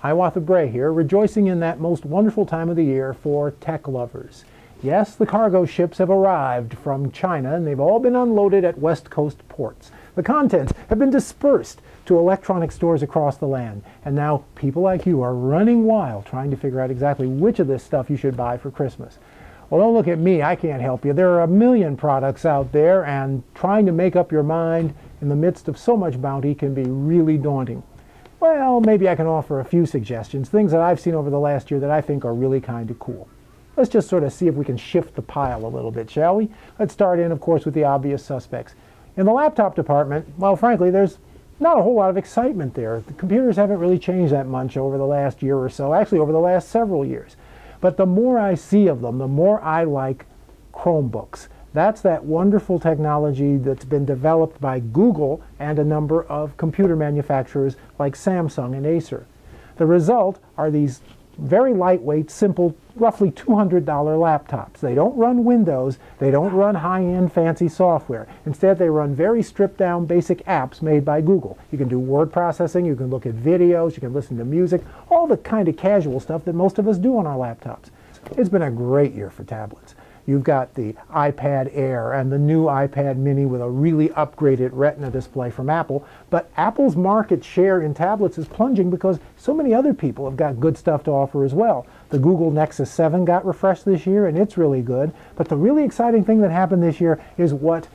Hiawatha Bray here, rejoicing in that most wonderful time of the year for tech lovers. Yes, the cargo ships have arrived from China and they've all been unloaded at West Coast ports. The contents have been dispersed to electronic stores across the land. And now people like you are running wild trying to figure out exactly which of this stuff you should buy for Christmas. Well, don't look at me. I can't help you. There are a million products out there, and trying to make up your mind in the midst of so much bounty can be really daunting. Well, maybe I can offer a few suggestions, things that I've seen over the last year that I think are really kind of cool. Let's just sort of see if we can shift the pile a little bit, shall we? Let's start in, of course, with the obvious suspects. In the laptop department, well, frankly, there's not a whole lot of excitement there. The computers haven't really changed that much over the last year or so, actually over the last several years. But the more I see of them, the more I like Chromebooks. That's that wonderful technology that's been developed by Google and a number of computer manufacturers like Samsung and Acer. The result are these very lightweight, simple, roughly $200 laptops. They don't run Windows, they don't run high-end fancy software. Instead, they run very stripped-down basic apps made by Google. You can do word processing, you can look at videos, you can listen to music, all the kind of casual stuff that most of us do on our laptops. It's been a great year for tablets. You've got the iPad Air and the new iPad mini with a really upgraded Retina display from Apple. But Apple's market share in tablets is plunging because so many other people have got good stuff to offer as well. The Google Nexus 7 got refreshed this year and it's really good. But the really exciting thing that happened this year is what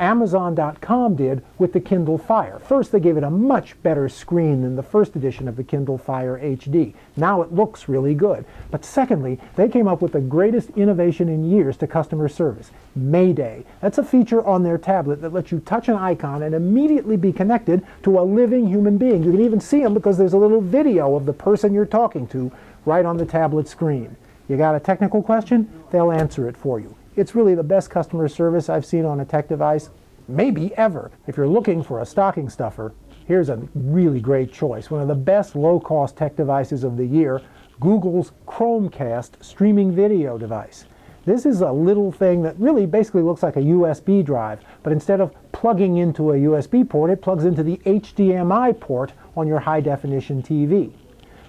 Amazon.com did with the Kindle Fire. First, they gave it a much better screen than the first edition of the Kindle Fire HD. Now it looks really good. But secondly, they came up with the greatest innovation in years to customer service, Mayday. That's a feature on their tablet that lets you touch an icon and immediately be connected to a living human being. You can even see them because there's a little video of the person you're talking to right on the tablet screen. You got a technical question? They'll answer it for you. It's really the best customer service I've seen on a tech device, maybe ever. If you're looking for a stocking stuffer, here's a really great choice. One of the best low-cost tech devices of the year, Google's Chromecast streaming video device. This is a little thing that really basically looks like a USB drive, but instead of plugging into a USB port, it plugs into the HDMI port on your high-definition TV.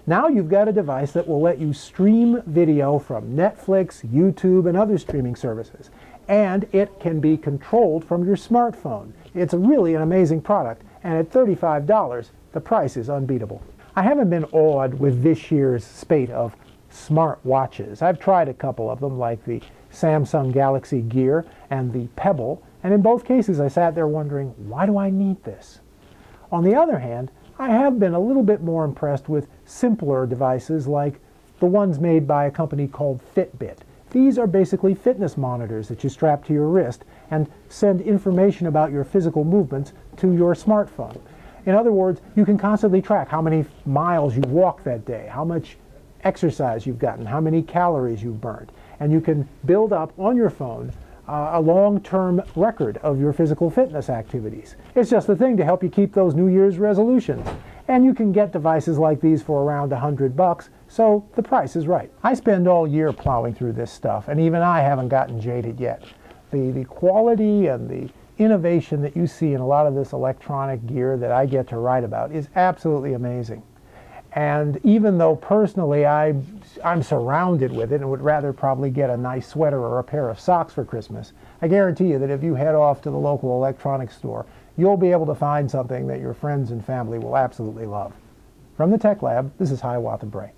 Now you've got a device that will let you stream video from Netflix, YouTube, and other streaming services. And it can be controlled from your smartphone. It's really an amazing product, and at $35, the price is unbeatable. I haven't been awed with this year's spate of smart watches. I've tried a couple of them, like the Samsung Galaxy Gear and the Pebble, and in both cases I sat there wondering, why do I need this? On the other hand, I have been a little bit more impressed with simpler devices like the ones made by a company called Fitbit. These are basically fitness monitors that you strap to your wrist and send information about your physical movements to your smartphone. In other words, you can constantly track how many miles you walked that day, how much exercise you've gotten, how many calories you've burned. And you can build up on your phone uh, a long-term record of your physical fitness activities. It's just a thing to help you keep those New Year's resolutions. And you can get devices like these for around 100 bucks, so the price is right. I spend all year plowing through this stuff, and even I haven't gotten jaded yet. The, the quality and the innovation that you see in a lot of this electronic gear that I get to write about is absolutely amazing. And even though personally I, I'm surrounded with it and would rather probably get a nice sweater or a pair of socks for Christmas, I guarantee you that if you head off to the local electronics store, you'll be able to find something that your friends and family will absolutely love. From the Tech Lab, this is Hiawatha Bray.